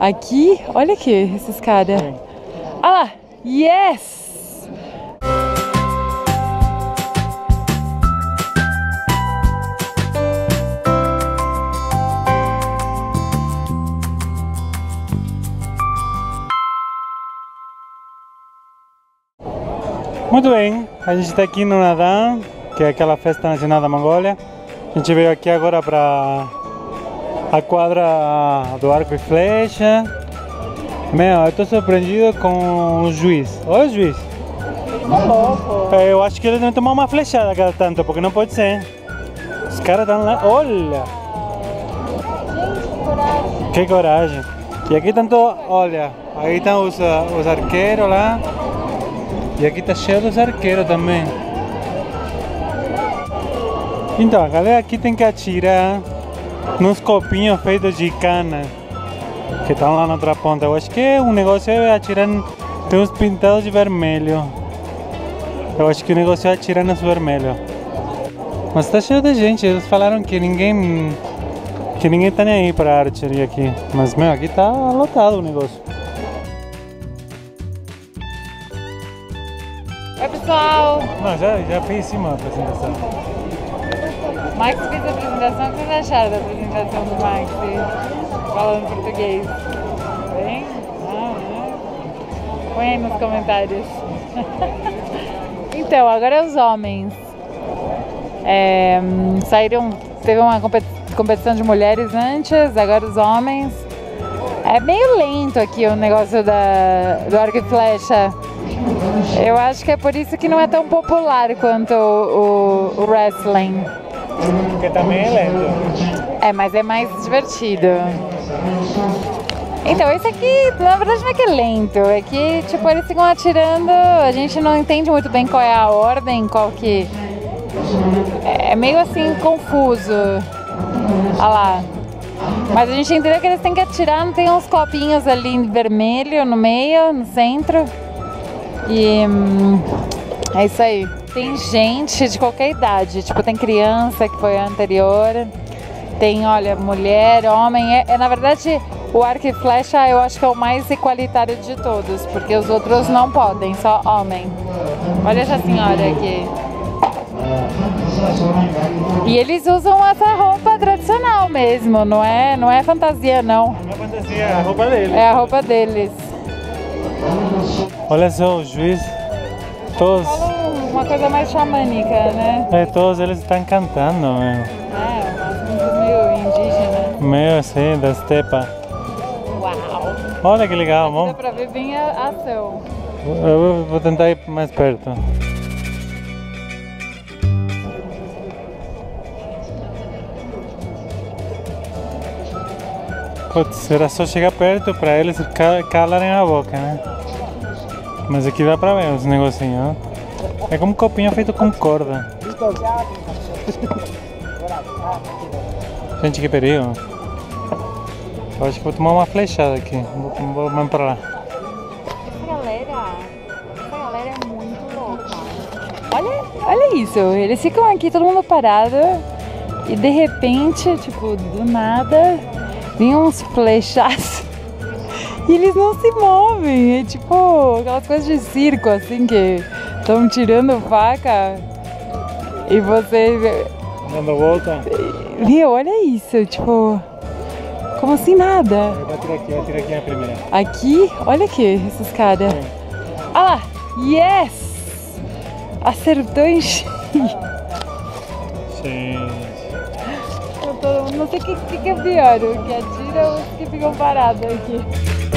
Aqui, olha aqui, esses caras. Ah lá, yes! Muito bem, a gente está aqui no Nadan, que é aquela festa nacional da Mongólia. A gente veio aqui agora para a quadra do arco e flecha. Meu, eu estou surpreendido com o juiz. Olha o juiz. É, Eu acho que ele deve tomar uma flechada cada tanto, porque não pode ser. Os caras estão lá. Olha! Que coragem! E aqui tanto, olha, aí estão os, os arqueiros lá. E aqui tá cheio dos arqueiros também. Então, a galera aqui tem que atirar nos copinhos feitos de cana que estão lá na outra ponta. Eu acho que o negócio é atirar. Tem uns pintados de vermelho. Eu acho que o negócio é atirar nos vermelhos. Mas tá cheio de gente. Eles falaram que ninguém. Que ninguém tá nem aí pra archery aqui. Mas, meu, aqui tá lotado o negócio. Oi, pessoal! Não, já, já fiz sim uma apresentação. Max fez a apresentação. O que vocês acharam da apresentação do Max? Falando português. Bem? Ah, né? Põe aí nos comentários. então, agora os homens. É, saíram. Teve uma competi- competição de mulheres antes, agora os homens. É meio lento aqui o negócio da, do arco e flecha. Eu acho que é por isso que não é tão popular quanto o, o- o wrestling. Porque também é lento. É, mas é mais divertido. Então, esse aqui, na verdade, não é que é lento, é que, tipo, eles ficam atirando, a gente não entende muito bem qual é a ordem, qual que. É meio assim, confuso. Olha lá. Mas a gente entendeu que eles têm que atirar, tem uns copinhos ali vermelho no meio, no centro. E hum, é isso aí. Tem gente de qualquer idade, tipo, tem criança que foi a anterior, tem, olha, mulher, homem. É, é, na verdade, o arco e flecha eu acho que é o mais igualitário de todos, porque os outros não podem, só homem. Olha essa senhora aqui. E eles usam essa roupa tradicional mesmo, não é, não é fantasia não. Não é fantasia, é a roupa dele. É a roupa deles. Olha só, o juiz. Todos, uma coisa mais xamânica, né? é, todos eles estão cantando, meu. É, umas músicas meio indígenas. Meu, assim, da estepa. Uau! Olha que legal, Dá vamos. pra ver bem a ação. Eu vou- tentar ir mais perto. Putz, era só chegar perto pra eles ca- calarem a boca, né? Mas aqui dá pra ver os negocinhos, ó. É como copinho feito com corda. Gente, que perigo. Eu acho que vou tomar uma flechada aqui. Vou, vou, vamos pra lá. Essa galera, essa galera é muito louca. Olha, olha isso, eles ficam aqui todo mundo parado e de repente, tipo, do nada, vem uns flechaços e eles não se movem. É tipo aquelas coisas de circo, assim, que estão tirando faca e você. Dando volta. Meu, olha isso, tipo, como assim nada. Vou atirar aqui, vou atirar aqui na primeira. Aqui, olha aqui, esses caras. Ah lá, yes! Acertou em cheio. Tô- Não sei o que, que, que é pior, o que atira ou os que ficam parados aqui.